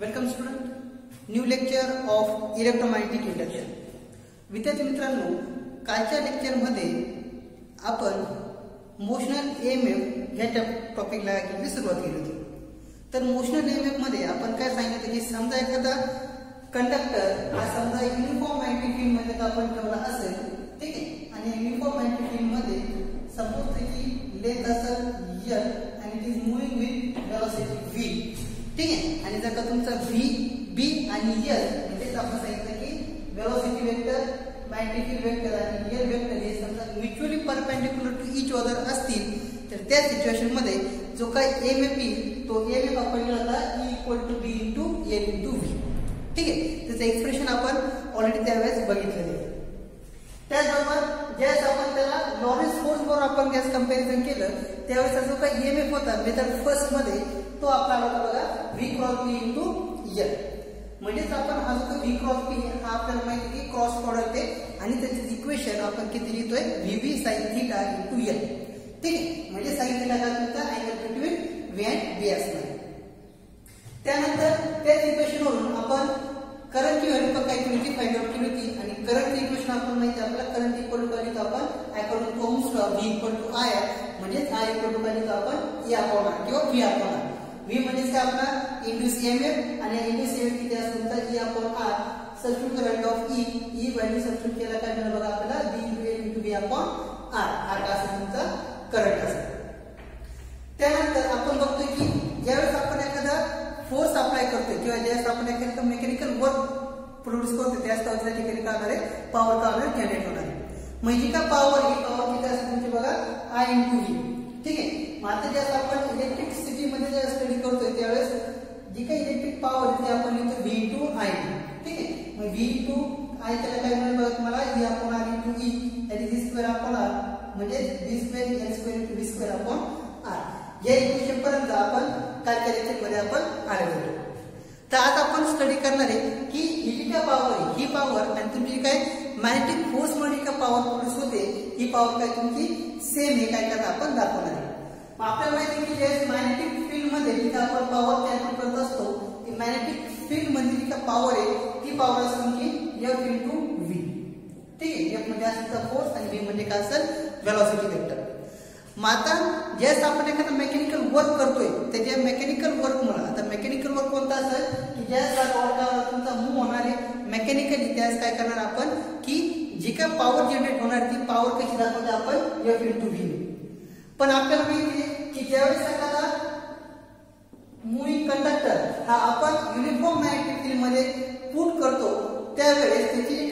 Welcome student new lecture of electromagnetic induction विद्यार्थी मित्रांनो कालच्या लेक्चरमध्ये आपण मोशनल एम एफ ह्या टॉपिकला घ्यायची सुरुवात केली होती. तर मोशनल एम एफमध्ये आपण काय सांगितलं की समजा एखादा कंडक्टर हा समजा युनिफॉर्म मॅग्नेटिक फील्डमध्ये आपण ठेवला असेल ठीक आहे? आणि युनिफॉर्म मॅग्नेटिक फील्डमध्ये सपोज की लेथ असेल एल आणि it is moving with velocity V ठीक आहे आणि जर का तुमचा व्ही बी आणि एल म्हणजेच आपण सांगितलं की वेलोसिटी वेक्टर मॅग्नेटिक वेक्टर आणि एल वेक्टर हे समजा mutually perpendicular to each other असतील तर त्या सिच्युएशनमध्ये जो काही एम एफ येईल तो एम एफ आपण होता E equal to B into L into V ठीक आहे? त्याचं एक्सप्रेशन आपण ऑलरेडी त्यावेळेस बघितलेलं आहे. त्याचबरोबर ज्यावेळेस आपण त्याला लॉरेन्स फोर्स बरोबर आपण गॅस कंपॅरिझन केलं त्यावेळेस जो काही एम एफ होता मेथड फर्स्टमध्ये तो आपला आला बघा V cross B into L म्हणजेच हा जो क्रॉस बी हा क्रॉस प्रॉडक्ट इक्वेशन आपण किती इंटू एल ठीक बी होती आउट होती करंट इक्वेशन आपण माहिती करंट इक्वल टू आपण. According to V equal to I म्हणजेच equal to upon R upon R V म्हणजेच काय आपला? इंड्यूस एमएफ आणि इंड्यूस एमएफ किती असतो? तुमचा E upon R substitute value of E E value substitute केला काय मिळालं बघा आपल्याला? B into M into B upon R R का असेल तुमचा? करंट असेल. त्यानंतर आपण बघतोय की ज्यावेळेस आपण एखादा फोर्स अप्लाय करतोय किंवा ज्यावेळेस आपण एखादं मेकॅनिकल वर्क प्रोड्यूस करतो त्याच त्या ठिकाणी काय होणार आहे? पॉवर काय होणार जनरेट होणार आहे. म्हणजे का पॉवर ही पॉवर किती असते तुमची बघा? आय इंटू व्ही ठीक आहे. मध्ये जेव्हा स्टडी त्यावेळेस जी काही इलेक्ट्रिक पॉवर ती आपण लिहितो व्ही टू ठीक आहे. मग टू आय त्याला R into E square upon R म्हणजे आर या इक्वेशन पर्यंत मध्ये आपण स्टडी करणार आहे की ही जी काय पॉवर ही आणि मॅग्नेटिक फोर्स मे का पॉवर प्रोड्यूस होते ही पॉवर काय तुमची? सेम हे काय करता आपण दाखवणार आहे. मग आपल्याला माहिती की ज्यावेळेस मॅग्नेटिक फ़ील्ड मध्य जिथे आपण पॉवर कॅल्क्युलेट करत असतो, ती मॅग्नेटिक जी काय पॉवर है ती पॉवर असते तुमची एफ़ इंटू व्ही ठीक है एफ़ म्हणजे असेल फोर्स आणि व्ही म्हणजे काय असेल? वेक्टर मग आता ज्यावेळेस आपण एखादं मेकॅनिकल वर्क करतोय त्याच्या मेकॅनिकल वर्कमुळे आता मेकॅनिकल वर्क की मूव होणार आहे मेकॅनिकली त्यावेळेस काय करणार आपण? की जी काय पॉवर जनरेट होणार, ती पॉवर कशी दाखवते आपण? एफ़ इंटू व्ही पण आहे की एखादा मुव्हिंग कंडक्टर हा आपण युनिफॉर्म मॅग्नेटिक फ़ील्ड मध्ये पुट करतो, त्यावेळेस त्याची जी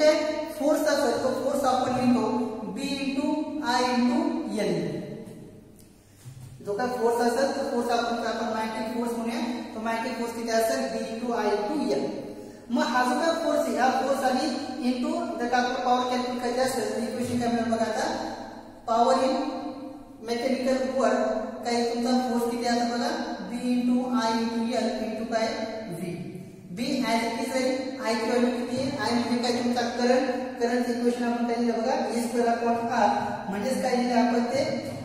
फोर्स तो फोर्स आपण लिहितो B into I into L जो काय फोर्स असेल तो फोर्स आपण आपण मॅग्नेटिक फोर्स म्हणूया तो मॅग्नेटिक फोर्स किती असेल B into I into L मग हा। जो काय फोर्स आहे हा फोर्स आणि इंटू जर का आपल्याला पॉवर कॅल्क्युलेट करायची असेल इक्वेशन काय मिळेल बघा आता पॉवर इन मेकॅनिकल वर्क काही तुमचा फोर्स किती आहे बघा B into I into L into काय V B as it is आहे आय ची व्हॅल्यू किती आहे आय म्हणजे काय तुमचा करंट करंट इक्वेशन आपण काय बघा ई स्क्वेअर अपॉन आर म्हणजेच काय लिहिलं आपण ते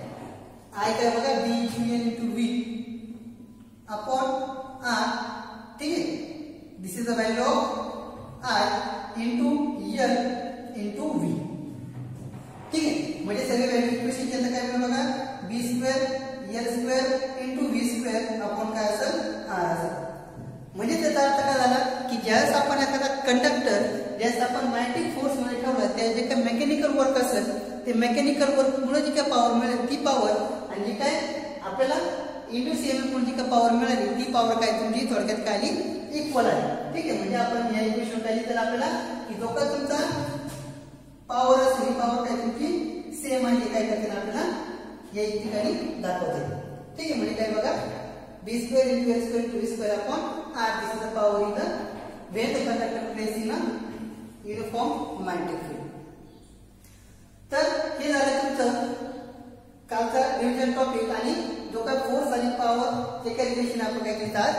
आय काय बघा B L into V upon R ठीक आहे this is the value of I into L into V ठीक आहे म्हणजे सगळे व्हॅल्यू इक्वेशन केलं काय मिळेल बघा B square L square into V square upon काय असेल आर असेल म्हणजे त्याचा अर्थ काय झाला की ज्यावेळेस आपण एखादा कंडक्टर ज्यावेळेस आपण मॅग्नेटिक फोर्स मध्ये ठेवला त्या जे काही मेकॅनिकल वर्क असेल ते मेकॅनिकल वर्क जी काय पॉवर मिळेल, ती पॉवर आणि जी काय? आपल्याला इंड्यूस एम जी काय पॉवर मिळाली, ती पॉवर काय? तुमची इक्वल आहे. ठीक या इक्वेशन की जो तुमचा पॉवर ही पॉवर काय सेम दाखवते ठीक l square to v square upon r. This is the power in the where the conductor plays in a uniform magnetic field तर हे टॉपिक जो काय हे काही काय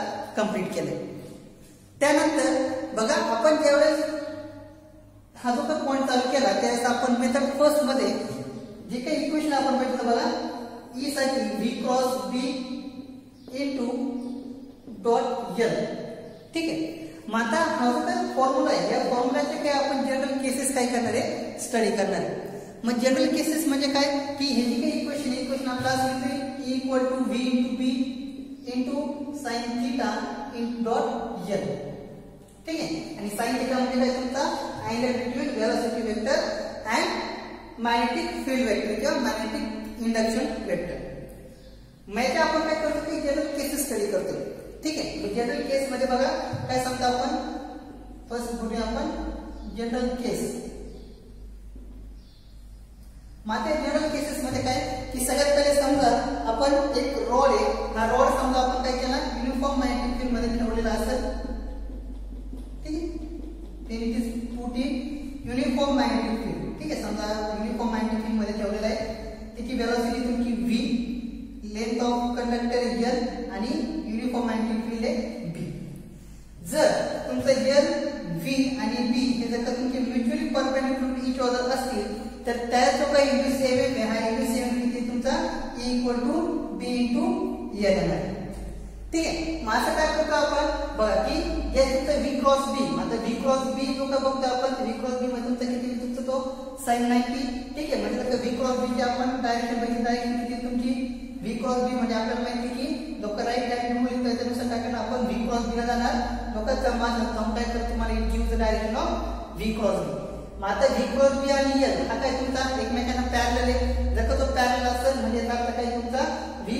हा जो काही चालू मेथड फ़र्स्ट जे काही इक्वेशन आपण E cross B into dot ठीक आहे? मग हा जो काय फॉर्म्युला आहे काय जनरल केसेस काय स्टडी करणार आहे. मग जनरल केसेस म्हणजे काय की हे काही इक्वेशन इक्वेशन आपला equal to V into B into sine theta in dot L ठीक आहे आणि थिटा म्हणजे काय तुमचा angle between vector and magnetic field vector किंवा मॅग्नेटिक इंडक्शन वेक्टर मग आपण काय करतो की जनरल केसेस स्टडी करतो ठीक आहे जनरल केस मध्ये बघा काय सांगतो आपण फ़र्स्ट बघूया आपण जनरल केस माते जनरल केसेस मध्ये काय की सगळ्यात पहिले समजा आपण एक रॉड आहे. हा रॉड समजा आपण काय केला? युनिफॉर्म मॅग्नेटिक फ़ील्ड मध्ये ठीक इन युनिफॉर्म मॅग्नेटिक फ़ील्ड ठीक आहे? समजा युनिफॉर्म मॅग्नेटिक फ़ील्ड मध्ये ठेवलेला आहे. त्याची वेलोसिटी तुमची V length of conductor L आणि युनिफॉर्म मॅग्नेटिक फ़ील्ड आहे बी जर एल व्ही आणि बी हे जर का तुमचे म्युच्युअली परपेंडिक्युलर इच अदर असतील तर त्या जो आहे, हा सेवन किती तुमचा? Equal to B into L येणार ठीक आहे? मग असं की हे क्रॉस बी आता व्ही क्रॉस बी जो काय बघतो आपण क्रॉस बी किती तुमचा तो ठीक आहे? म्हणजे क्रॉस बी आपण डायरेक्शन बघितली डायरेक्शन किती तुमची? क्रॉस बी म्हणजे आपल्याला माहिती की हँड रूल त्याच्यानुसार क्रॉस बीला जाणार. लोक give the direction of V cross B cross B आणि एल हा काय तुमचा एकमेकांना पॅरल आहे जर का तो पॅरल असेल म्हणजे याचा अर्थ काय तुमचा व्ही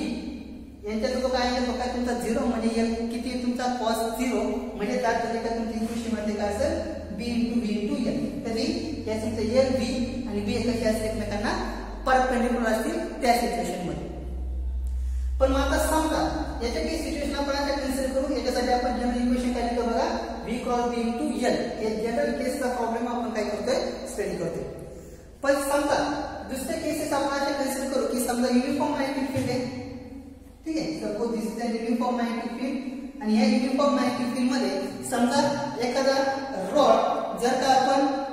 यांच्यात जो काय आहे तो काय तुमचा झिरो म्हणजे एल किती तुमचा? कॉस झिरो म्हणजे त्यात काय तुमची कृषीमध्ये काय असेल B into V into L तरी या तुमचं एल व्ही आणि बी कसे असतील एकमेकांना? परपेंडिक्युलर असतील त्या सिच्युएशन मध्ये. पण मग आता समजा याच्या काही सिच्युएशन आपण कन्सिडर करू, याच्यासाठी आपण general equation V cross B into L हे जनरल केसचा प्रॉब्लेम आपण काय स्टडी करतोय. पण समजा दुसरे केसेस आपण असे कन्सिडर करू की समजा युनिफॉर्म मॅग्नेटिक फ़ील्ड आहे. ठीक आहे? Suppose this is a uniform magnetic field uniform magnetic field मध्ये समजा एखादा रॉड जर का आपण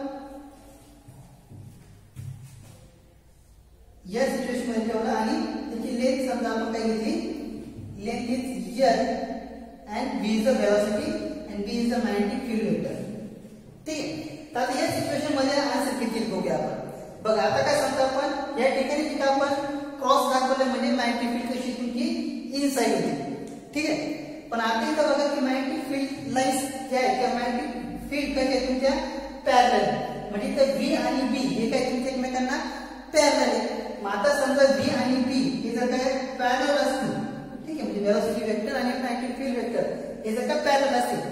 या सिच्युएशन लेंथ समजा length is L and B is the velocity and B is the magnetic field vector ठीक आहे तर या मध्ये आन्सर किती बघूया आपण बघा आता काय आपण, या ठिकाणी आपण क्रॉस दाखवलं म्हणजे मॅग्नेटिक फ़ील्ड कशी तुमची इनसाइड होती ठीक आहे? पण आता इथं बघा की मॅग्नेटिक फ़ील्ड लाईन्स जे आहे किंवा मॅग्नेटिक फ़ील्ड आहे तुमच्या? पॅरल म्हणजे इथं आणि बी हे काय तुमच्या एकमेकांना आता समजा व्ही आणि बी हे जर काय पॅरल असतील, ठीक आहे? म्हणजे वेक्टर आणि फ़ील्ड वेक्टर हे जर का पॅरल असतील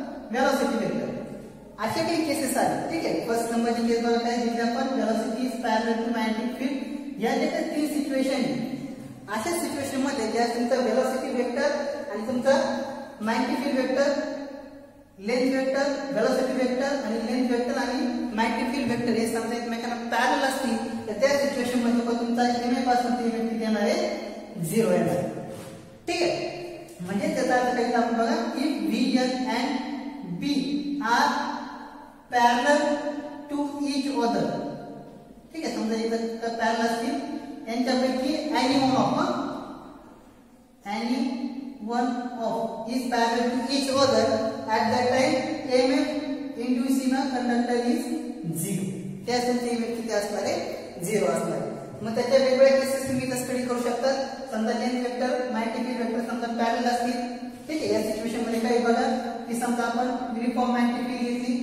वेलोसिटी वेक्टर अशा काही केसेस आहेत ठीक आहे फ़र्स्ट नंबरची केस बघा काय दिली आपण velocity is parallel to magnetic field या जे काही तीन सिच्युएशन अशा सिच्युएशन मध्ये ज्या तुमचा वेलोसिटी वेक्टर आणि तुमचा magnetic field vector length vector velocity vector आणि लेंथ वेक्टर आणि मॅग्नेटिक फ़ील्ड वेक्टर हे समजा एकमेकांना पॅरल असतील, तर त्या सिच्युएशन मध्ये तुमचा एम ए पासून ते किती येणार आहे? झिरो येणार ठीक आहे. म्हणजे त्याचा अर्थ काही आपण बघा की V N and B are parallel to each other ठीक आहे समजा इथं पॅरल असतील यांच्यापैकी any one of any one of is parallel to each other at the time M F induce in a conductor is zero त्या तुमचे M F किती असणार आहे झिरो असणार आहे मग त्याच्या वेगवेगळ्या केसेस तुम्ही स्टडी करू शकता समजा लेंथ वेक्टर मॅग्नेटिक वेक्टर समजा पॅरल असतील ठीक आहे या सिच्युएशनमध्ये काही बघा की समजा आपण युनिफॉर्म मॅग्नेटिक फील्ड घेतली.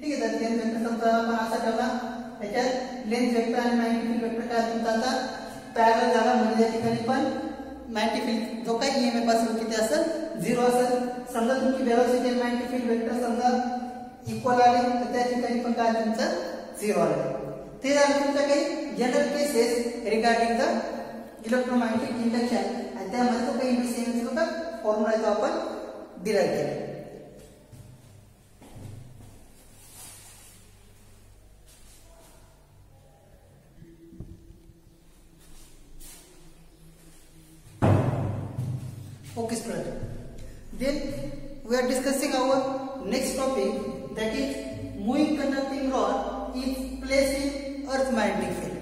ठीक आहे तर लेंथ वेक्टर समजा आपण असा ठेवला त्याच्यात लेंथ वेक्टर आणि मॅग्नेटिक वेक्टर काय तुमचा आता पॅरल झाला म्हणजे त्या ठिकाणी पण मॅग्नेटिक फील्ड जो काही ईएमएफ असेल किती असेल झिरो असेल. समजा तुमची वेलोसिटी मॅग्नेटिक फील्ड वेक्टर समजा इक्वल आले तर त्या ठिकाणी पण काय तुमचं झिरो आले. ते झालं तुमचं काही general cases regarding the electromagnetic induction आणि त्यामध्ये तो काही इंडक्शन फॉर्मुला जो अपन डिराइव करें okay student then we are discussing our next topic that is moving conducting rod is place in earth minding film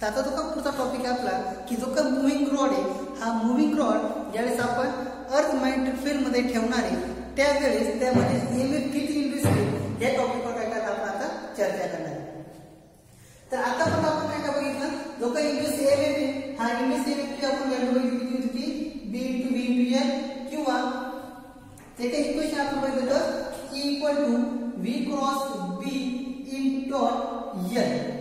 तर आता जो का पुढचा टॉपिक आहे आपला की जो का मुव्हिंग रॉड आहे हा मुव्हिंग रॉड ज्यावेळेस आपण अर्थ मॅग्नेटिक फील्डमध्ये ठेवणार आहे त्यावेळेस त्यामध्ये एम एफ किती इंड्यूस या टॉपिकवर काय करणार आपण आता चर्चा करणार आहे. तर आता पण आपण काय काय बघितलं? जो काही इंग्लिश एम एफ हा इंग्लिश एम एफ आपण व्हॅल्यू बघितली होती B into B into L किंवा ते काही इक्वेशन आपण बघितलं तर E equal to V cross B in dot L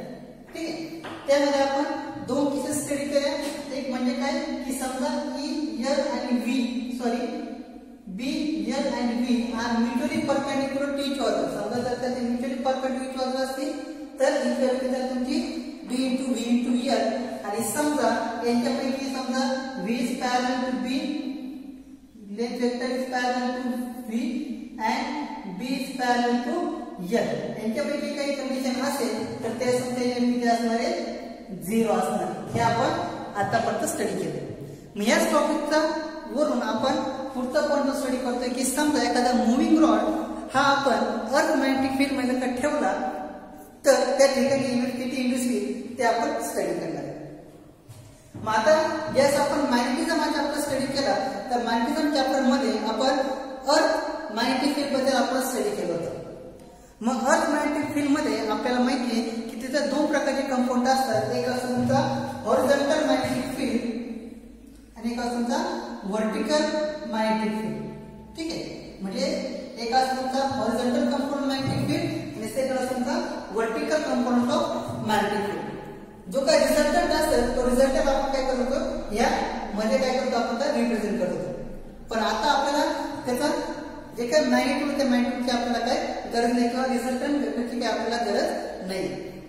त्यामध्ये आपण दोन केसेस स्टडी केल्या एक म्हणजे काय? की समजा ई एल आणि व्ही सॉरी बी एल आणि V are mutually perpendicular to each other समजा जर त्या म्युच्युअली परपेंडिक्युलर इच अदर असतील, तर इक्वेशन जर तुमची B into V into L आणि समजा यांच्यापैकी समजा V is parallel to B vector is parallel to V and B is parallel to L यांच्यापैकी काही कंडिशन असेल, तर ते समजा असणार आहे झिरो असणार. हे आपण आतापर्यंत स्टडी केले मग याच टॉपिकचा वरून आपण पुढचा पॉईंट स्टडी करतोय की समजा एखादा मुव्हिंग रॉड हा आपण अर्थ मॅग्नेटिक फील्डमध्ये जर ठेवला तर त्या ठिकाणी किती इंड्यूस येईल ते आपण स्टडी करणार आहे. मग आता ज्यास आपण मॅग्नेटिझम हा चॅप्टर स्टडी केला तर मॅग्नेटिझम चॅप्टरमध्ये आपण अर्थ मॅग्नेटिक फील्डबद्दल आपण स्टडी केलं होतं. मग अर्थ मॅग्नेटिक फील्डमध्ये आपल्याला माहिती आहे तिथे दोन प्रकारचे कंपाऊंड असतात एक असतो तुमचा फ़ील्ड एक असतो तुमचा फ़ील्ड ठीक आहे म्हणजे एक असतो तुमचा हॉरिझॉन्टल फ़ील्ड आणि सेकंड ऑफ़ मॅग्नेटिक फ़ील्ड जो काय रिझल्टंट असेल तो रिझल्टंट आपण काय करतो या आता आपल्याला जे काय मॅग्नेट्यूड त्या मॅग्नेट्यूडची गरज नाही किंवा रिझल्टंट वेक्टरची काय गरज नाही.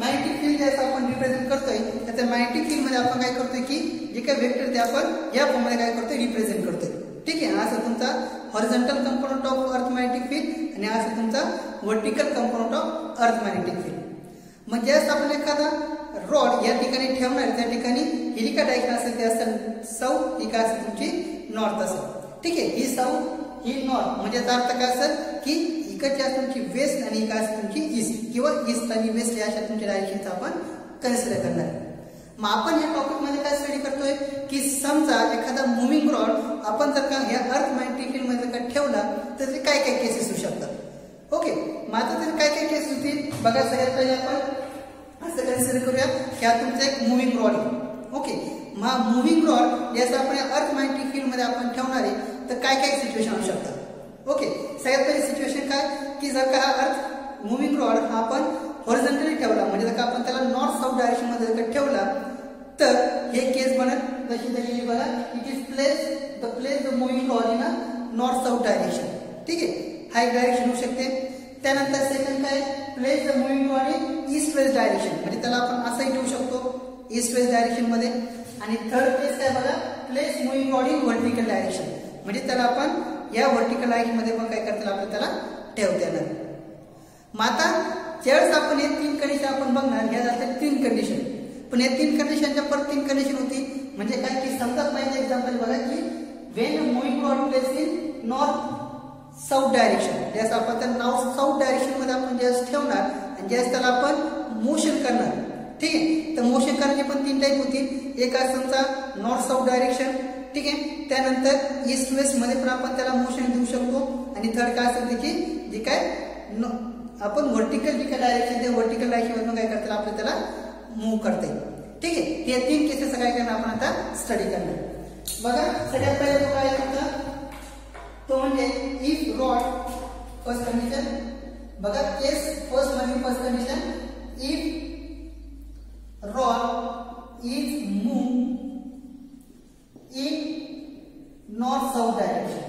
मॅग्नेटिक फील्ड ज्यावेळेस आपण रिप्रेझेंट करतोय तर त्या मॅग्नेटिक फील्डमध्ये आपण काय करतोय की जे काही वेक्टर ते आपण या फॉर्ममध्ये काय करतोय रिप्रेझेंट करतोय. ठीक आहे? असं तुमचा horizontal component of earth magnetic field आणि असं तुमचा vertical component of earth magnetic field मग ज्यास आपण एखादा रॉड या ठिकाणी ठेवणार त्या ठिकाणी ही जी डायरेक्शन असेल ते असेल साऊथ ही काय असेल तुमची नॉर्थ असेल. ठीक आहे? ही साऊथ ही नॉर्थ म्हणजे अर्थ काय असेल की इकडची वेस्ट आणि तुमची ईस्ट किंवा ईस्ट आणि वेस्ट या तुमच्या डायरेक्शनचा आपण कन्सिडर करणार. आहे मग आपण या टॉपिक मध्ये काय स्टडी करतोय? की समजा एखादा मुव्हिंग रॉड आपण जर का या अर्थ मॅग्नेटिक फ़ील्ड मध्ये जर ठेवला, तर ते काय काय केसेस होऊ शकतात? ओके मग आता तर काय काय केसेस होतील? बघा सगळ्यात पहिले आपण असं कन्सिडर करूया की हा तुमचा एक मुव्हिंग रॉड आहे. ओके मग मुव्हिंग रॉड याचं आपण अर्थ मॅग्नेटिक फ़ील्ड मध्ये आपण ठेवणार आहे, तर काय काय सिच्युएशन होऊ शकतात? ओके सगळ्यात पहिली सिच्युएशन काय की जर का हा अर्थ मुव्हिंग रॉड हा आपण का नॉर्थ साऊथ डायरेक्शन मध्ये जर हे केस बनत जशी जशी बघा is place the place the moving rod in a north south direction ठीक आहे हा एक डायरेक्शन काय place the moving rod in east west direction म्हणजे ईस्ट वेस्ट डायरेक्शन आणि थर्ड केस काय बघा place rod in vertical direction म्हणजे त्याला आपण या व्हर्टिकल लाईन मध्ये पण काय करता आपण त्याला ठेवता येणार मग आता ज्यावेळेस आपण हे तीन कंडिशन आपण बघणार ह्या जातात तीन कंडिशन पण या तीन कंडिशनच्या परत तीन कंडिशन होती. म्हणजे काय की समजा पहिलं एक्झाम्पल बघा की when moving rod place in north south direction ज्यास आपण त्या नॉर्थ साऊथ डायरेक्शनमध्ये आपण ज्यास ठेवणार आणि ज्यास त्याला आपण मोशन करणार. ठीक आहे? तर मोशन करण्याची पण तीन टाईप होती. एक समजा नॉर्थ साऊथ डायरेक्शन ठीक आहे त्यानंतर ईस्ट वेस्ट मध्ये पण आपण त्याला मोशन देऊ शकतो. आणि थर्ड काय असेल त्याची जी काय आपण जी काय डायरेक्शन त्या व्हर्टिकल डायरेक्शन काय करता आपलं त्याला ठीक हे तीन केसेस काय करणार आपण आता स्टडी करणार. बघा, सगळ्यात पहिले तो काय होता तो म्हणजे इफ़ रॉड फ़र्स्ट कंडिशन बघा केस फ़र्स्ट मध्ये first condition if rod is move in north south direction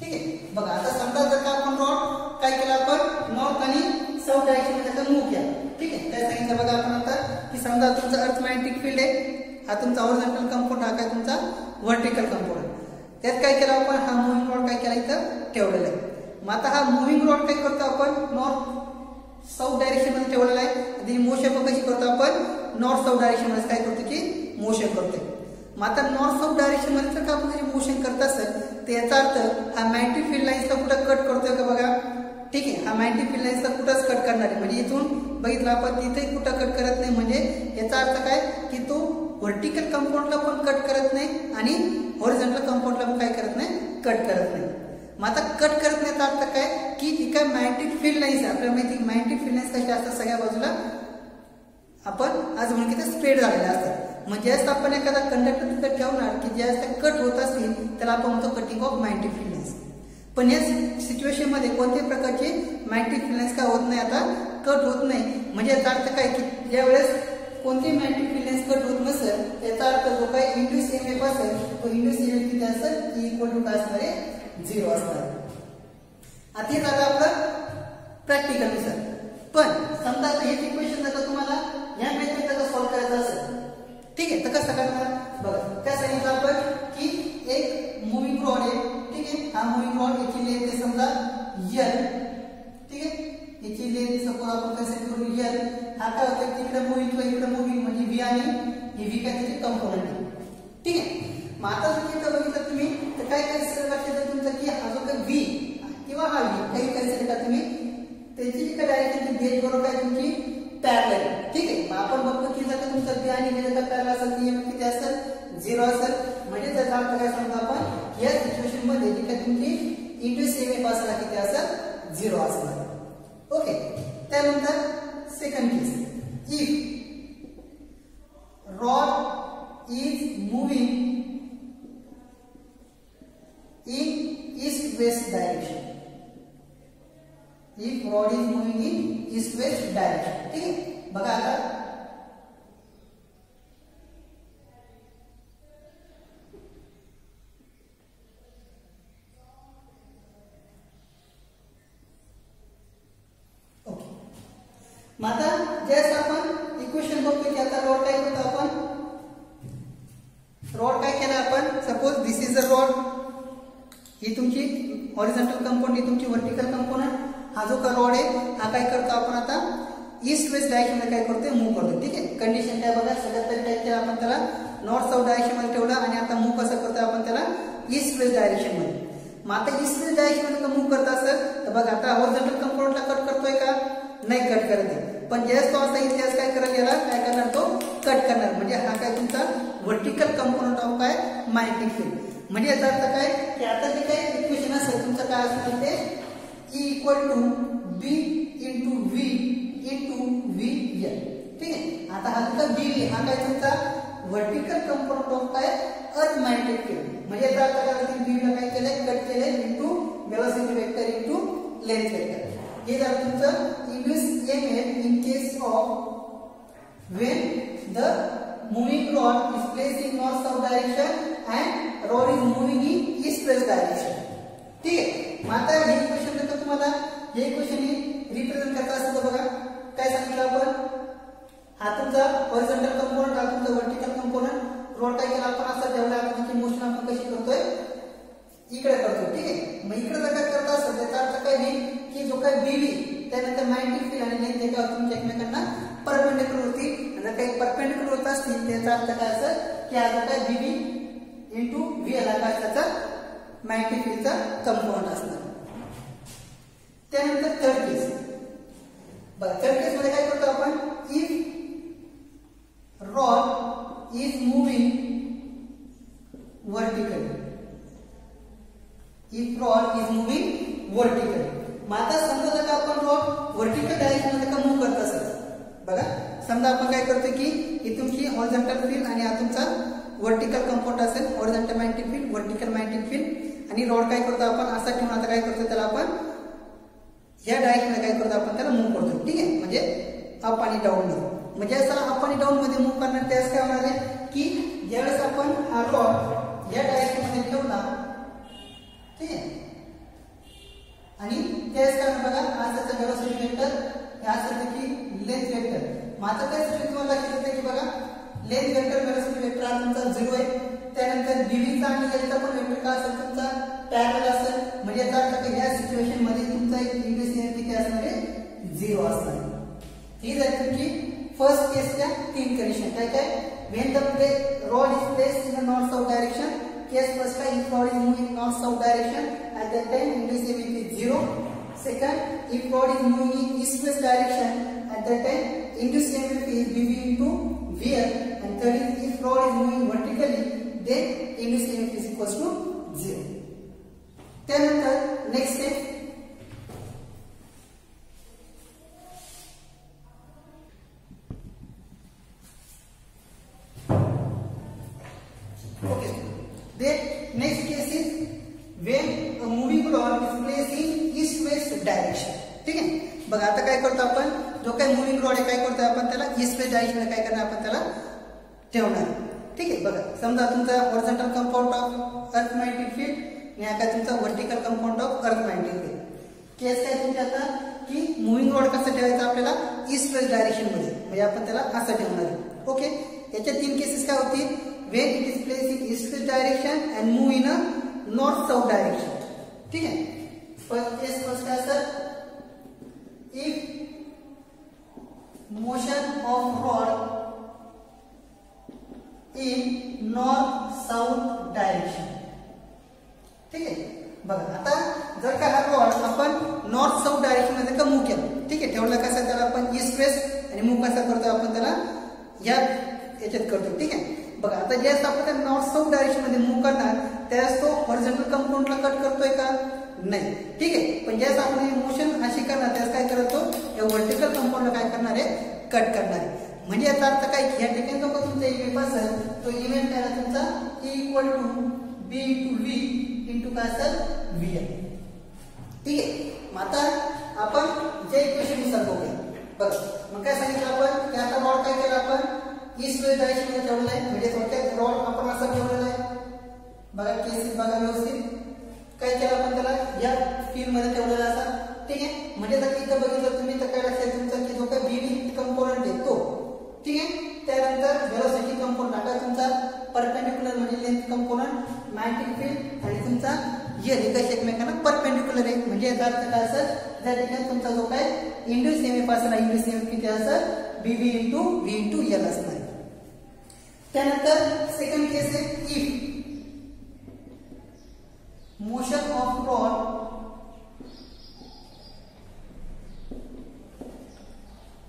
ठीक आहे? बघा आता समजा जर का आपण रॉड काय केला आपण? नॉर्थ आणि साऊथ डायरेक्शनमध्ये त्याचा मूव्ह केला. ठीक आहे? त्या सांगितलं बघा आपण आता की समजा तुमचा अर्थमॅटिक फील्ड आहे हा तुमचा ऑरिजिनल कंपाऊंड हा काय तुमचा व्हर्टिकल कंपाऊंड त्यात काय केलं आपण? हा मुव्हिंग रॉड काय केला इथं? ठेवलेला आहे. मग आता हा मुव्हिंग रॉड काय करतो आपण? नॉर्थ साऊथ डायरेक्शनमध्ये ठेवलेला आहे. मोशन पण कशी करतो आपण? नॉर्थ साऊथ डायरेक्शनमध्ये काय करतो की मोशन करतोय मग आता नॉर्थ साऊथ डायरेक्शनमध्ये जर का आपण जरी मोशन करत असेल तर याचा अर्थ हा मॅन्टी फील्ड लाईन्सला कुठं कट करतोय का बघा? ठीक आहे हा मॅन्टी फील्ड लाईन्सला कुठंच कट करणार आहे म्हणजे इथून बघितलं आपण तिथे कुठं कट करत नाही. म्हणजे याचा अर्थ काय? की तो व्हर्टिकल कंपाऊंडला पण कट करत नाही आणि हॉरिझॉन्टल कंपाऊंडला पण काय करत नाही? कट करत नाही. मग आता कट करत नाही अर्थ काय? की जी काय मॅग्नेटिक फील्ड लाईन्स आपल्याला माहिती मॅग्नेटिक फील्ड लाईन्स कशा असतात? सगळ्या बाजूला आपण आज म्हणून की स्प्रेड झालेल्या असतात. मग ज्यावेळेस आपण एखादा कंडक्टर तिथं की कट होत cutting of magnetic field lines पण या सिच्युएशन मध्ये कोणत्याही प्रकारचे मॅग्नेटिक फ़ील्ड काय होत नाही आता कट याचा अर्थ काय की ज्यावेळेस कोणती मॅग्नेटिक कट होत अर्थ जो काही इंड्यूस एम असेल तो इंड्यूस एम किती असेल टू काय असणार आता हे झालं आपलं प्रॅक्टिकल नुसार पण हे इक्वेशन जर तुम्हाला या मेथड जर सॉल्व्ह ठीक आहे तर कसं करणार बघा की एक मुव्हिंग रॉड आहे ठीक आहे हा मुव्हिंग रॉड याची आहे समजा एल ठीक आहे याची लेंथ सपोज़ आपण कसं करू हा काय होतं तिकडे किंवा इकडे मुव्हिंग म्हणजे व्ही आणि ही व्ही काय त्याची ठीक आहे? मग आता जर बघितलं तुम्ही, तर काय सर लक्षात तुमचं? की हा जो काही व्ही किंवा हा व्ही काही कन्सिडर का तुम्ही? त्याची जी काय डायरेक्शन ती बेज बरोबर काय तुमची पॅरल ठीक मग आपण बघतो की जर तुमचं बी आणि व्ही जर पॅरल ती किती असेल झिरो असेल म्हणजे त्याचा अर्थ काय समजा आपण या सिच्युएशन मध्ये जी काय तुमची इंटू सेम असला किती असेल झिरो असणार ओके त्यानंतर second case if rod is moving in east west direction if rod is moving in east west direction ठीक आहे बघा आता ओके मग आता ज्यावेळेस आपण इक्वेशन बघतो की आता रॉड काय करतो आपण रॉड काय केलं आपण suppose this is a rod ही तुमची हॉरिझॉन्टल कंपाऊंड ही तुमची व्हर्टिकल कंपोनंट हा जो का रॉड आहे हा काय करतो आपण आता ईस्ट वेस्ट डायरेक्शन मध्ये काय करतोय मूव्ह करतो ठीक आहे कंडिशन काय बघा सगळ्यात पहिले काय केलं आपण त्याला नॉर्थ साऊथ डायरेक्शन मध्ये ठेवलं आणि आता मूव्ह कसं करतोय आपण त्याला ईस्ट वेस्ट डायरेक्शन मध्ये मग आता ईस्ट वेस्ट डायरेक्शन मध्ये मूव्ह करत असेल तर बघा आता हॉरिझॉन्टल कंपाऊंडला कट करतोय का नाही कट करत आहे पण ज्यावेळेस तो असा इतिहास काय करेल याला काय करणार तो कट करणार म्हणजे हा काय तुमचा व्हर्टिकल कंपोनंट ऑफ़ काय मॅग्नेटिक फ़ील्ड म्हणजे याचा अर्थ काय की आता जे काही इक्वेशन असेल तुमचं काय असणार ते E equal to B into V into V L ठीक आहे आता बी हा काय तुमचा व्हर्टिकल कंपोनंट ऑफ़ काय? मॅग्नेटिक फ़ील्ड म्हणजे केलंय? कट केलंय into velocity vector into length vector हे झालं तुमचं M in case of when the moving rod is placed in north south direction and rod is moving in east west direction. ठीक आहे. मग हे question देतो तुम्हाला. हे question represent करता असतं बघा. हा तुमचा हॉरिझॉन्टल कंपोनंट हा तुमचा व्हर्टिकल कंपोनंट रोड काय केला आपण असा ठेवला आपण त्याची मोशन आपण कशी करतोय? इकडे करतो ठीक आहे? मग इकडे जर काय करत असेल त्याचा अर्थ काय नाही की जो काय बीबी त्यानंतर नाईन्टी फील आणि लेंथ एका तुमच्या एकमेकांना परपेंडिक्युलर होती जर काही परपेंडिक्युलर होत असतील त्याचा अर्थ काय असेल की हा जो काय बीबी इंटू व्ही एल काय त्याचा नाईन्टी फीलचा कंपोनंट असणार त्यानंतर थर्ड केस बरं थर्ड केस मध्ये काय करतो आपण? If rod is moving vertically. If rod is moving vertically. मग आता समजा जर का आपण रॉड वर्टिकल डायरेक्शनमध्ये का मूव्ह करत असेल? बघा. समजा आपण काय करतो की ही तुमची हॉरिझॉन्टल फील्ड आणि हा तुमचा वर्टिकल कम्फर्ट असेल. Horizontal magnetic field vertical magnetic field आणि रॉड काय करतो आपण? असा ठेवून आता काय करतो त्याला आपण? या डायरेक्शन काय करतो आपण? त्याला मूव्ह करतो ठीक आहे? म्हणजे अप आणि डाऊन मध्ये म्हणजे असं अप आणि डाऊन मध्ये मूव्ह करणार त्यास काय होणार आहे की ज्यावेळेस आपण हा रॉड या डायरेक्शनमध्ये ठेवला ठीक आहे? आणि त्यास काय बघा हा त्याचा व्यवस्थित वेक्टर हे असं की लेंथ वेक्टर माझं काय त्या तुम्हाला लक्षात येते की बघा लेंथ वेक्टर व्यवस्थित वेक्टर हा तुमचा झिरो आहे. त्यानंतर बीव्हीचा आणि एलचा पण वेक्टर काय असेल? तुमचा पॅरल असेल. म्हणजे याचा अर्थ की या सिच्युएशनमध्ये तुमचा एक इंग्लिश किती असणार आहे? झिरो असणार ही झाली तुमची फर्स्ट केसच्या तीन कंडिशन काय काय when the rod is placed in the north south direction case first if rod is moving in north south direction at that time induced EMF is zero second if rod is moving in east west direction at that time induced EMF is dv into vr and third is if rod is moving vertically then induced EMF is equals to zero त्यानंतर next step तुमचा horizontal compound of earth magnetic field आणि हा काय तुमचा of earth magnetic field case काय तुमच्या आता? की मुव्हिंग रॉड कसं ठेवायचं आपल्याला? ईस्ट वेस्ट डायरेक्शन मध्ये. म्हणजे आपण ओके तीन केसेस काय होतील? When it is placed in east west direction and move in a north south direction. ठीक है case first क्या sir if motion of rod in north south direction. ठीक आहे बघा, आता जर का हा रॉड आपण नॉर्थ साऊथ डायरेक्शन मध्ये का मूव ठीक ठेवला कसा त्याला ईस्ट वेस्ट आणि मूव कसा करतो करतो, ठीक नॉर्थ साऊथ डायरेक्शन मध्ये करणार, त्यावेळेस तो हॉरिझॉन्टल कंपाऊंडला कट करतोय का? नाही. ठीक आपण मोशन करतो? या व्हर्टिकल कंपाऊंडला काय करणार आहे? कट करणार आहे. म्हणजे याचा अर्थ काय या ठिकाणी जो तुमचा इमेज असेल तो इमेल काय तुमचा? Equal to B to V into काय असेल? व्ही ठीक आहे. मग आता आपण जे इक्वेशननुसार बघूया. बघा मग काय सांगितलं आपण? की आता रॉड काय केलं आपण? ईस्ट वेस्ट डायरेक्शनमध्ये आहे. म्हणजे थोडक्यात रॉड आपण असं ठेवलेलं आहे. बघा केसेस बघा व्यवस्थित. काय केलं आपण त्याला? या फील्डमध्ये ठेवलेला असा. ठीक आहे. म्हणजे जर इथं बघितलं तुम्ही तर काय लक्षात तुमचा? की जो काय बीबी कंपोनंट आहे तो ठीक आहे त्यानंतर व्हेलोसिटी कंपोनंट आता तुमचा परपेंडिक्युलर म्हणजे लेंथ कंपोनंट मॅग्नेटिक फ़ील्ड आणि तुमचा एल हे कसे एकमेकांना परपेंडिक्युलर आहे. म्हणजे याचा अर्थ काय असेल त्या ठिकाणी तुमचा जो काय? इंड्यूस एमएफ असेल इंड्यूस एमएफ किती असेल BB into V into L असणार त्यानंतर सेकंड केस आहे if motion of rod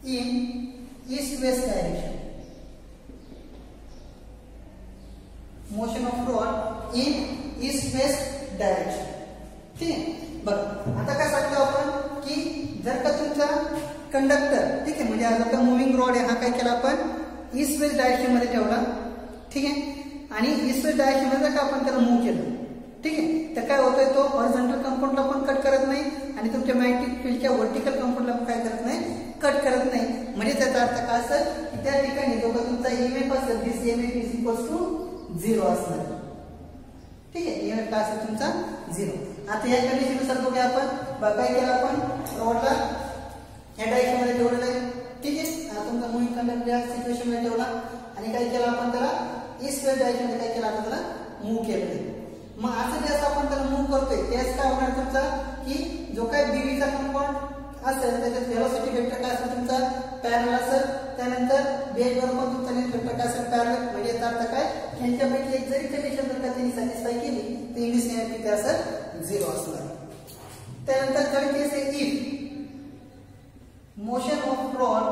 in east west direction motion of rod in east west direction ठीक आहे बघ, आता काय सांगतो आपण? की जर का तुमचा कंडक्टर ठीक हा जो का मुव्हिंग रॉड हा काय केला आपण? ईस्ट वेस्ट डायरेक्शन मध्ये ठीक आणि ईस्ट वेस्ट डायरेक्शन का आपण त्याला मूव्ह केलं ठीक आहे. तर काय होतोय तो हॉरिझॉन्टल कंपाऊंडला पण कट करत नाही आणि तुमच्या मॅग्नेटिक फील्डच्या व्हर्टिकल कंपाऊंडला पण काय करत नाही कट करत नाही. म्हणजे त्याचा अर्थ काय असेल की त्या ठिकाणी जो का तुमचा ईएमएफ असेल this EMF is equals to zero असणार. ठीक आहे ईएमएफ काय असेल तुमचा? झिरो आता या कंडिशननुसार बघूया आपण. काय केला आपण? रोडला. या डायरेक्शनमध्ये ठेवलेलं आहे. ठीक आहे. तुमचा मुव्हिंग कंडक्टर या सिच्युएशनमध्ये ठेवला. आणि काय केलं आपण त्याला? ईस्ट वेस्ट डायरेक्शनमध्ये काय केलं आपण त्याला? मूव्ह केलं. मग असं की जो काय बीबीचा कंपाऊंड असेल, त्याच्यात व्हेलोसिटी वेक्टर काय असेल तुमचा? पॅरल असेल. त्यानंतर बेज वर तुमचा नेट वेक्टर काय असेल? पॅरल म्हणजे याचा अर्थ काय? यांच्यापैकी एक जरी कंडिशन जर का त्यांनी सॅटिस्फाय केली तर इंग्लिश एनर्जी असेल? झिरो असणार. त्यानंतर थर्ड केस आहे if motion of rod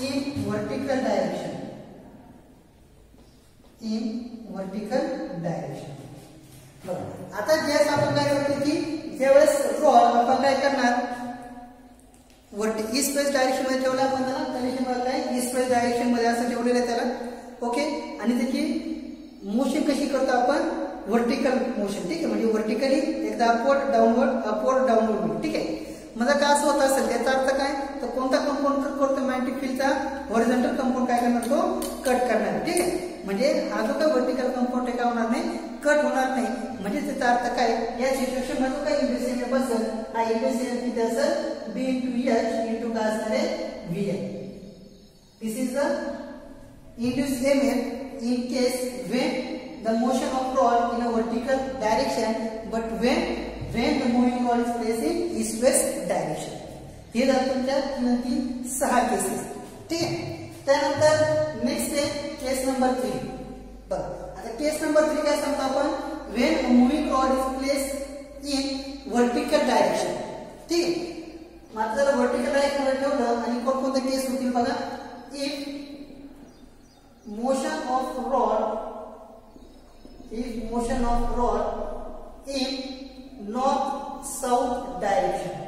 in vertical direction. Vertical direction. बघा. आता ज्यावेळेस आपण काय करतो की ईस्ट वेस्ट डायरेक्शन मध्ये ईस्ट वेस्ट डायरेक्शन मध्ये असं ठेवलेलं आहे ओके मोशन कशी करतो आपण? व्हर्टिकल मोशन ठीक आहे? म्हणजे व्हर्टिकली एकदा अपवर्ड डाऊनवर्ड अपवर्ड डाऊनवर्ड ठीक आहे? माझा काय असं होत असेल, त्याचा अर्थ काय? तर कट करतो मॅग्नेटिक फील्डचा हॉरिझॉन्टल कंपाऊंड काय करणार तो? कट करणार ठीक आहे? हा जो का वर्टिकल कंपाउंड है का होना नहीं? कट होना नहीं. अर्थ का motion of roll in a vertical direction but when when the moving roll is place in east west direction ये तुम्हारे तीन सहा केसेस ठीक है त्यानंतर नेक्स्ट आहे केस नंबर थ्री बघा, आता केस नंबर थ्री काय सांगतो आपण? When moving rod is place in vertical direction ठीक आहे? आता जर व्हर्टिकल डायरेक्शन मध्ये ठेवलं आणि कोणकोणते केस होतील बघा? If motion of rod if motion of rod in north south direction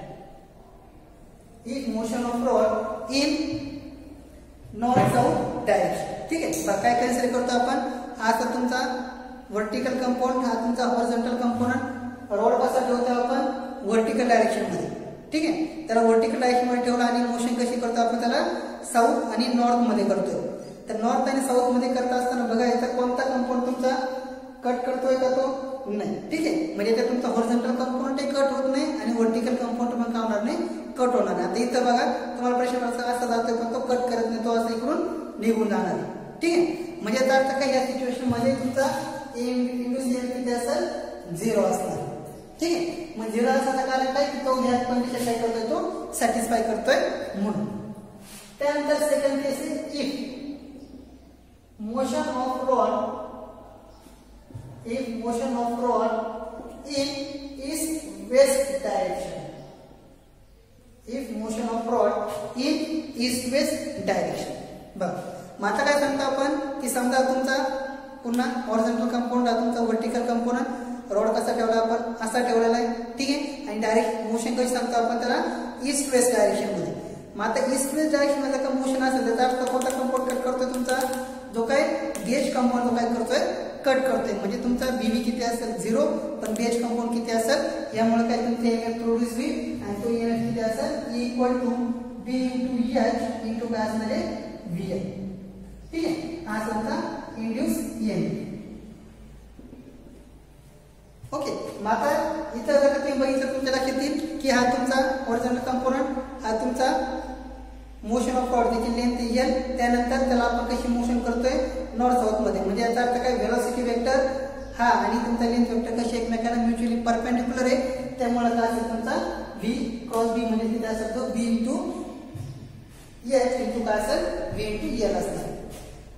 if motion of rod in north south direction ठीक आहे. बघ काय कन्सिडर करतो आपण? हा तर तुमचा व्हर्टिकल कंपाऊंड हा तुमचा हॉरिझॉन्टल कंपोनंट रोड कसा ठेवतो आपण व्हर्टिकल डायरेक्शनमध्ये. ठीक आहे? त्याला व्हर्टिकल डायरेक्शनमध्ये ठेवला आणि मोशन कशी करतो आपण त्याला? साऊथ आणि नॉर्थमध्ये करतोय. तर नॉर्थ आणि साऊथमध्ये करता असताना बघा इथं कोणता कंपाऊंड तुमचा? कट करतोय का तो? नाही। ठीक आहे म्हणजे इथे तुमचा हॉरिझॉन्टल कट होत नाही आणि व्हर्टिकल कंपाऊंड पण काय कट होणार नाही। आता इथं बघा, तुम्हाला प्रश्न तो कट करत नाही तो असं इकडून निघून जाणार ठीक म्हणजे याचा अर्थ काय या सिच्युएशन मध्ये ठीक तो तो? Motion of rod if motion of rod in is west direction. If motion of rod in east west direction. बघ मग आता काय सांगतो आपण? की समजा तुमचा पुन्हा हॉरिझॉन्टल कंपाऊंड हा तुमचा व्हर्टिकल कंपोनंट रॉड कसा ठेवला आपण? असा ठेवलेला आहे. ठीक आहे? आणि डायरेक्ट मोशन कशी सांगतो आपण त्याला? East west डायरेक्शनमध्ये. मग आता ईस्ट वेस्ट डायरेक्शनमध्ये का मोशन असेल त्याचा अर्थ कोणता कंपाऊंड कट करतोय तुमचा? जो काय गेज कंपाऊंड जो काय करतोय कट करतोय म्हणजे तुमचा बीबी किती असेल? झिरो पण बीएच कंपाऊंड किती असेल? यामुळे काय तुमचे एम प्रोड्यूस होईल आणि तो एम किती असेल? Equal to B into H into काय असणार आहे? व्ही एच ठीक आहे? हा तुमचा इंड्यूस एम ओके मग आता इथं जर तुम्ही बघितलं तुमच्या लक्षात येईल की हा तुमचा ओरिजिनल कंपोनंट हा तुमचा मोशन ऑफ़ रॉड त्याची लेंथ एल त्यानंतर त्याला आपण कशी मोशन करतोय? नॉर्थ साऊथ मध्ये. म्हणजे याचा अर्थ काय? व्हेलॉसिटी वेक्टर हा, आणि तुमचा लेंथ वेक्टर कशी एकमेकांना म्युच्युअली परपेंडिक्युलर आहे. त्यामुळे काय असेल तुमचा व्ही क्रॉस बी म्हणजे तिथे असेल तो बी इंटू एच इंटू काय असेल? व्ही इंटू एल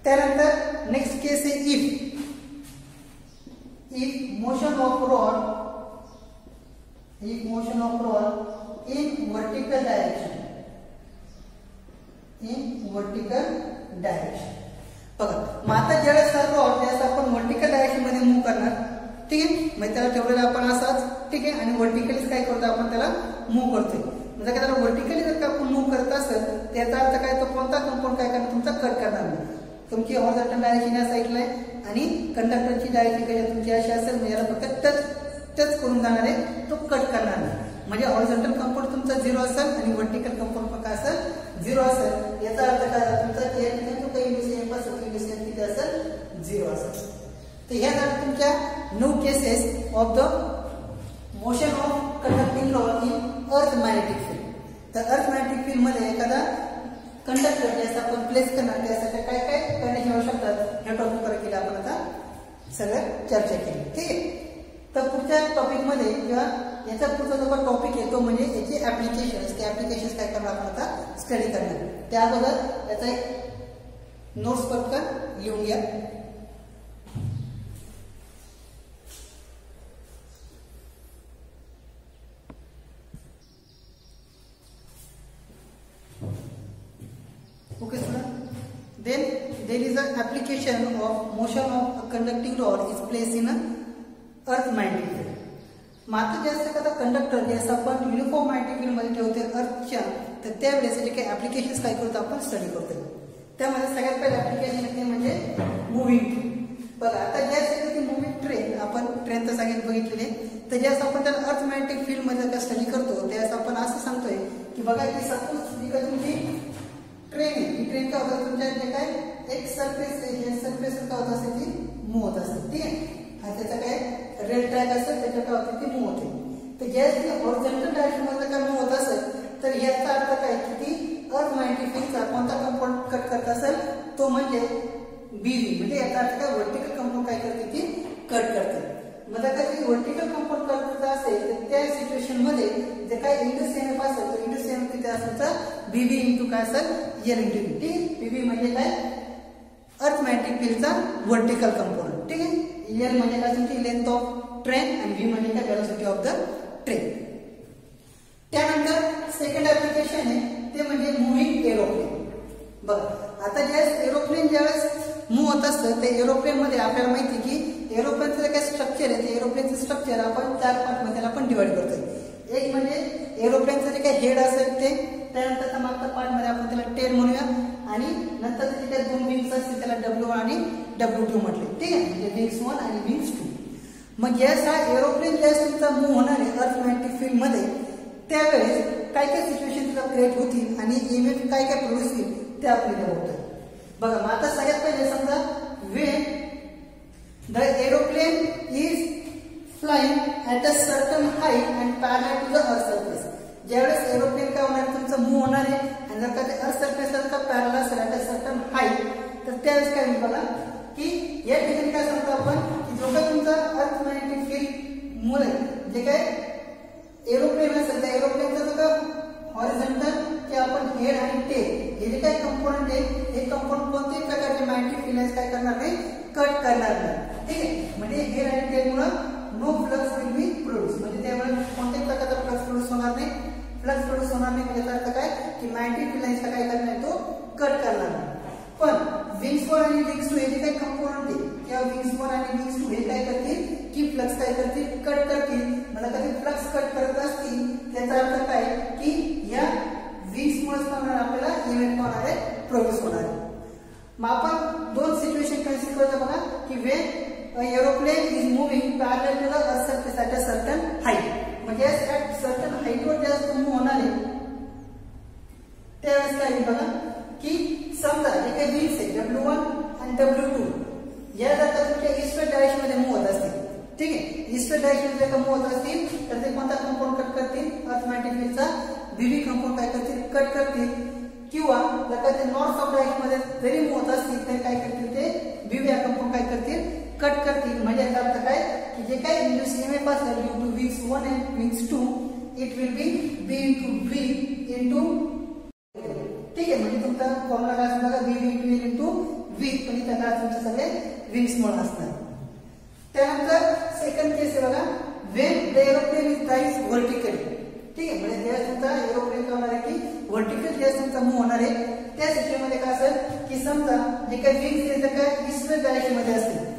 त्यानंतर नेक्स्ट केस आहे if if motion of rod, if motion of rod in vertical direction. In vertical direction बघा मग आता ज्यावेळेस हा ऑर्डिनेस आपण व्हर्टिकल डायरेक्शनमध्ये मूव्ह करणार ठीक आहे म्हणजे त्याला ठेवलेला आपण असाच ठीक आहे? आणि व्हर्टिकलीच काय करतो आपण त्याला मूव्ह करतोय. म्हणजे काय त्याला व्हर्टिकली जर का आपण मूव्ह करत असेल त्याचा अर्थ काय? तो कोणता कंपाऊंड काय करणार? तुमचा कट करणार नाही. तुमची हॉरिझॉन्टल डायरेक्शन या साईडला आहे आणि कंडक्टरची डायरेक्शन काय? तुमची अशी असेल म्हणजे याला फक्त टच टच करून जाणार आहे तो कट करणार नाही. म्हणजे हॉरिझॉन्टल कंपाऊंड तुमचा झिरो असेल आणि व्हर्टिकल कंपाऊंड पण काय असेल झिरो असेल याचा अर्थ काय तुमचा एम काही no cases of the motion of conducting law in earth magnetic field तर अर्थ मॅग्नेटिक फ़ील्ड मध्ये कंडक्टर प्लेस करणार होऊ ह्या टॉपिकवर केलं आपण चर्चा ठीक आहे? पुढच्या टॉपिक मध्ये किंवा याचा पुढचा जो टॉपिक आहे तो म्हणजे याचे ऍप्लिकेशन ऍप्लिकेशन काय करणार आपण आता? स्टडी याचा एक नोट्स पटकन लिहून घ्या. Okay, student. Then there is an application of motion of a conducting rod is placed in a earth magnetic field. मात्र जे असतं कंडक्टर जे असं आपण युनिफॉर्म मॅग्नेटिक फ़ील्ड मध्ये ठेवते अर्थच्या तर त्यावेळेस जे काही स्टडी करतो त्यामध्ये सगळ्यात पहिले ऍप्लिकेशन येते म्हणजे मुव्हिंग बघा, आता ट्रेन आपण ट्रेन तर सगळ्यात बघितलेली तर ज्यास आपण त्याला अर्थ मॅग्नेटिक फ़ील्ड मध्ये जर स्टडी करतो त्यास आपण असं सांगतोय की की सपोज़ तुमची ट्रेन आहे. ही ट्रेन काय होतं तुमच्या जे एक सरफेस आहे. सरफेस काय होत ठीक आहे? रेल ट्रॅक असेल त्याच्या काय होते ती मूव होते. तर हॉरिझॉन्टल डायरेक्शन मध्ये काय मूव होत असेल, तर याचा अर्थ काय की ती अर्थ फील्डचा कोणता कंपाऊंड कट करत असेल तो म्हणजे बीव्ही म्हणजे याचा अर्थ काय व्हर्टिकल कंपाऊंड काय करते ती कट करते. मग जर का व्हर्टिकल कंपाऊंड करत असेल, तर त्या सिच्युएशन मध्ये जे काय एम असेल तो इंडस एम किती तर बीबी इंटू काय असेल एल इंटू बीबी म्हणजे काय अर्थमॅटिक फील्डचा व्हर्टिकल कंपाऊंड एल म्हणजे, म्हणजे काय तुमची लेंथ ऑफ ट्रेन आणि व्ही म्हणजे काय? व्हेलॉसिटी ऑफ द ट्रेन त्यानंतर सेकंड ऍप्लिकेशन आहे ते म्हणजे मुव्हिंग एरोप्लेन बघा आता ज्यावेळेस एरोप्लेन ज्यावेळेस मूव्ह होत असतं ते एरोप्लेन मध्ये आपल्याला माहिती की एरोप्लेनचं जे काही स्ट्रक्चर आहे ते एरोप्लेनचं स्ट्रक्चर आपण चार पार्टमध्ये आपण डिवाइड करतोय. एक म्हणजे एरोप्लेनचं जे काही हेड असेल ते त्यानंतर मागच्या पार्टमध्ये आपण त्याला टेल म्हणूया. आणि दोन विंग्स डब्ल्यू आणि डब्ल्यू टू म्हटले. ठीक आहे? विंग्स वन आणि विंग्स टू मग यास हा एरोप्लेन ज्यावेळेस तुमचा मूव्ह होणार आहे अर्थमॅग्नेटिक फ़ील्ड मध्ये, त्यावेळेस काय काय सिच्युएशन तुला क्रिएट होतील आणि इमेज काय काय प्रोड्यूस होईल, ते आपल्याला बघतोय. बघा, मग आता the aeroplane is flying at a certain height and parallel to the earth surface ज्यावेळेस एरोप्लेन तुमचं मूव्ह होणार आहे. आणि जर का ते सरफेस का पॅरल अ सर्टन हाईट तर त्यावेळेस काय होईल बघा, की या ठिकाणी काय सांगतो आपण, की जो काय तुमचा अर्थ मॅग्नेटिक फ़ील्ड मुळे जे काय एरोप्लेन असेल, त्या एरोप्लेनचा जो काय हॉरिझॉन्टल की आपण हेड आणि टेल हे जे काही कंपोनंट आहे, हे कंपोनंट कोणत्याही प्रकारचे मॅग्नेटिक फ़ील्ड काय करणार नाही कट करणार नाही. ठीक आहे? म्हणजे हेड आणि tail no flux will be produce म्हणजे त्यामुळे कोणत्याही प्रकारचा फ्लक्स प्रोड्यूस होणार नाही. फ्लक्स प्रोड्यूस होणार नाही म्हणजे अर्थ काय की मॅग्नेटिक फील्ड काय करणार तो? कट करणार नाही पण विंग्स वन आणि विंग्स टू हे जे काही कंपोनंट आहे किंवा विंग्स वन आणि विंग्स टू हे काय करतील? की फ्लक्स काय करतील? कट करतील. मला कधी फ्लक्स कट करत असतील त्याचा अर्थ काय? की या विंग्स मुळेच होणार आपल्याला इव्हेंट होणार आहे प्रोड्यूस होणार आहे. मग आपण दोन सिच्युएशन कन्सिडर करतो बघा की when aeroplane is moving parallel to the earth at a certain height म्हणजे ॲट सर्टन हाईटवर होणार आहे त्यावेळेस काय बघा की समजा आहे डब्ल्यू वन आणि डब्ल्यू टू या तुमच्या डायरेक्शन मध्ये होत असतील ठीक आहे डायरेक्शन मध्ये होत असतील तर ते कोणता कंपाऊंड कट करतील अर्थमॅटिक फील्डचा बीबी कंपाऊंड काय करतील कट करतील किंवा जर ते नॉर्थ साऊथ डायरेक्शन मध्ये जरी होत असतील काय करतील ते बीबी कंपाऊंड काय करतील कट करतील म्हणजे याचा अर्थ काय काही इंड्यूस ईएमएफ असेल due to wings one and wings two it will be B into V into ठीक आहे म्हणजे तुमचा फॉर्म्युला काय असणार V into L into V म्हणजे त्याला तुमचे सगळे विंग्स म्हणून असणार त्यानंतर सेकंड केस आहे बघा when the aeroplane is rise vertically ठीक आहे, म्हणजे जेव्हा तुमचा एरोप्लेन काय होणार आहे की व्हर्टिकल जेव्हा तुमचा मूव्ह होणार आहे, त्या सिच्युएशन मध्ये काय असेल की समजा जे काही विंग्स आहे ते काय ईस्टर्न डायरेक्शन मध्ये असतील.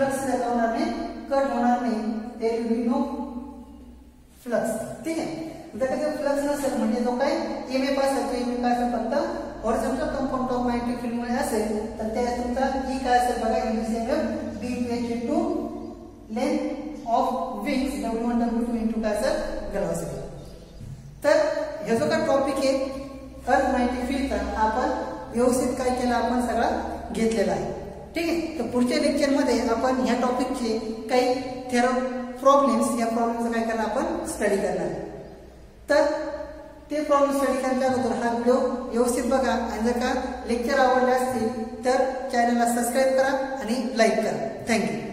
फ्लक्स त्याचा होणार नाही कट होणार नाही देर विल नो फ्लक्स ठीक जर का ते म्हणजे जो काय तो फक्त हॉरिझॉन्टल ऑफ़ मॅग्नेटिक फ़ील्ड मध्ये असेल तर त्या तुमचा ई काय असेल बघा B to H length of wings W one W two काय असेल तर हे जो काय टॉपिक आहे अर्थ आपण व्यवस्थित काय आपण सगळा घेतलेला आहे ठीक आहे? तर पुढच्या लेक्चरमध्ये आपण ह्या टॉपिकचे काही थेरो प्रॉब्लेम्स या प्रॉब्लेमचं काय करणार आपण? स्टडी करणार. तर ते प्रॉब्लेम स्टडी करण्याच्या अगोदर हा व्हिडिओ व्यवस्थित बघा. आणि जर का लेक्चर आवडले असतील, तर चॅनलला सबस्क्राईब करा लाईक करा. थँक्यू